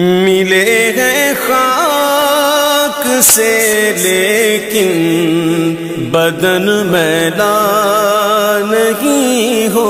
ملے گئے خاک سے لیکن بدن میلا نہیں ہو